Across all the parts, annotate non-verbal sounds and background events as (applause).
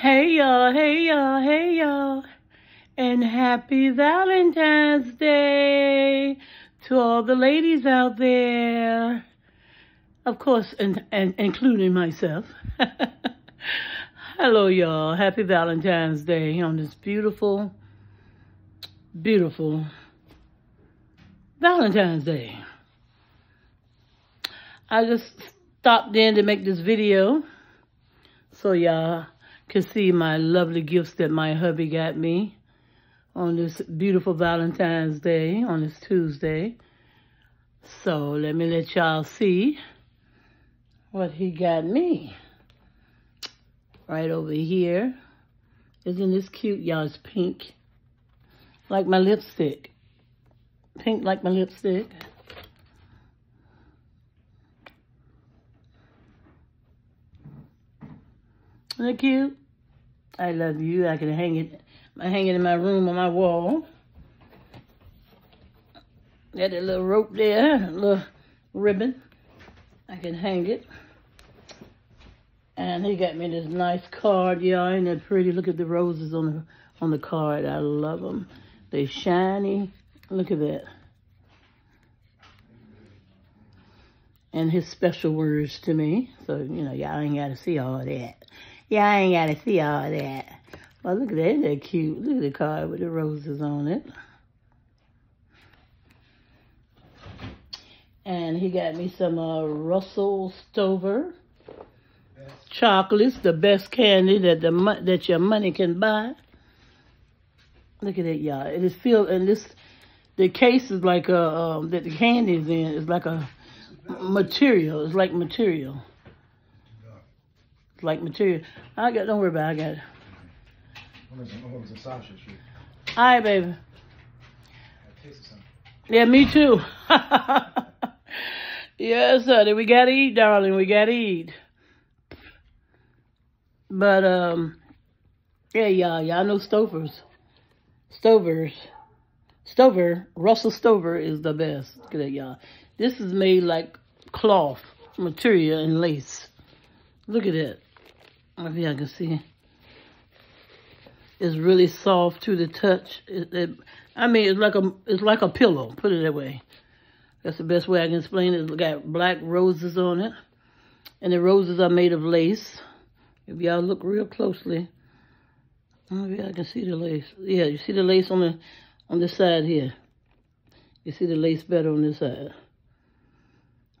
Hey y'all, hey y'all, hey y'all. And happy Valentine's Day to all the ladies out there. Of course, and, and including myself. (laughs) Hello y'all, happy Valentine's Day on this beautiful, beautiful Valentine's Day. I just stopped in to make this video so y'all can see my lovely gifts that my hubby got me on this beautiful Valentine's Day, on this Tuesday. So let me let y'all see what he got me. Right over here. Isn't this cute? Y'all, it's pink. Like my lipstick. Pink like my lipstick. Isn't it cute? I love you. I can hang it. I hang it in my room on my wall. Got a little rope there, a little ribbon. I can hang it. And he got me this nice card, y'all. Ain't that pretty? Look at the roses on the on the card. I love them. They shiny. Look at that. And his special words to me. So, you know, y'all ain't got to see all that. Y'all ain't got to see all that. Well, look at that. Isn't that cute? Look at the card with the roses on it. And he got me some uh, Russell Stover chocolates, the best candy that the that your money can buy. Look at it, y'all. It is filled, and this the case is like a um, that the candy is in is like a material. It's like material. Like material. I got. Don't worry about. it. I got. It. All right, baby. Yeah, me too. (laughs) yes, honey. We gotta eat, darling. We gotta eat. But um, yeah, y'all. Y'all know Stovers. Stovers. Stover. Russell Stover is the best. Look at y'all. This is made like cloth material and lace. Look at that. If y'all can see. It's really soft to the touch. It, it, I mean, it's like a it's like a pillow. Put it that way. That's the best way I can explain it. It's got black roses on it, and the roses are made of lace. If y'all look real closely, oh, maybe I can see the lace. Yeah, you see the lace on the on this side here. You see the lace better on this side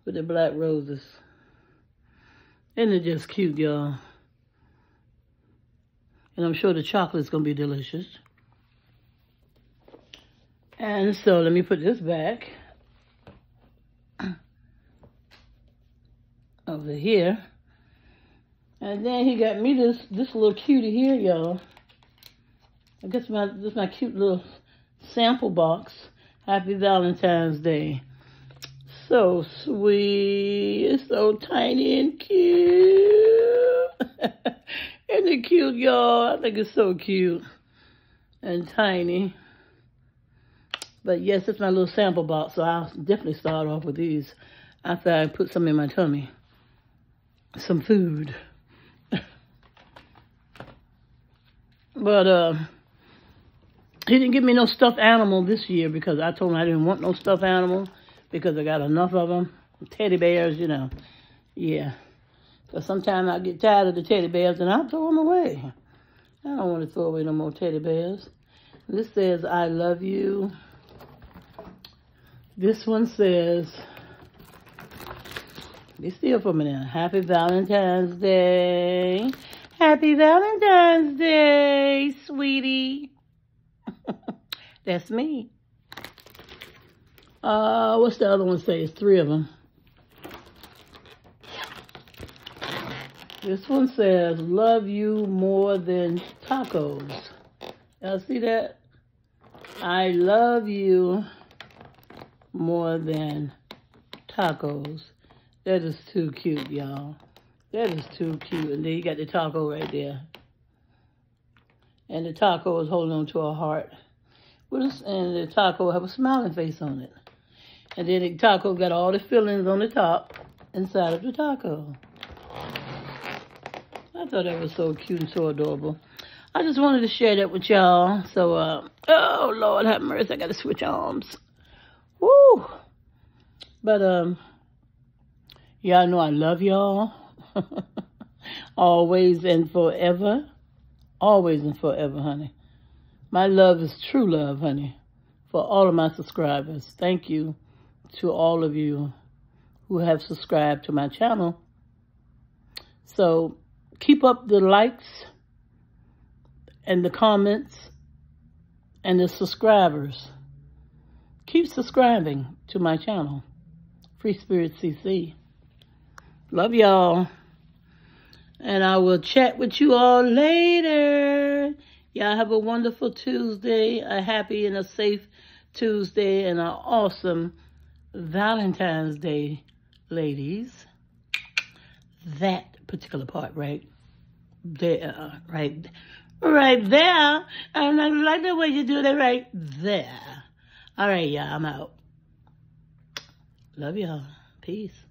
with the black roses. Isn't it just cute, y'all? And I'm sure the chocolate's going to be delicious. And so let me put this back (clears throat) over here. And then he got me this this little cutie here, y'all. I guess my this is my cute little sample box. Happy Valentine's Day. So sweet. It's so tiny and cute. It cute, y'all? I think it's so cute and tiny. But yes, it's my little sample box, so I'll definitely start off with these after I put some in my tummy. Some food. (laughs) but, uh, he didn't give me no stuffed animal this year because I told him I didn't want no stuffed animal because I got enough of them. Teddy bears, you know. Yeah. Because sometimes I get tired of the teddy bears and I throw them away. I don't want to throw away no more teddy bears. This says, I love you. This one says, be still for a minute. Happy Valentine's Day. Happy Valentine's Day, sweetie. (laughs) That's me. Uh, what's the other one say? It's three of them. This one says, love you more than tacos. Y'all see that? I love you more than tacos. That is too cute, y'all. That is too cute. And then you got the taco right there. And the taco is holding on to a heart. and the taco have a smiling face on it. And then the taco got all the fillings on the top inside of the taco. I thought that was so cute and so adorable. I just wanted to share that with y'all. So, uh, oh, Lord have mercy. I got to switch arms. Woo! But, um, y'all know I love y'all. (laughs) Always and forever. Always and forever, honey. My love is true love, honey. For all of my subscribers. Thank you to all of you who have subscribed to my channel. So keep up the likes and the comments and the subscribers. Keep subscribing to my channel, Free Spirit CC. Love y'all. And I will chat with you all later. Y'all have a wonderful Tuesday, a happy and a safe Tuesday, and an awesome Valentine's Day, ladies. That particular part right there, uh, right, right there. And I like the way you do that right there. All right, y'all, I'm out. Love y'all. Peace.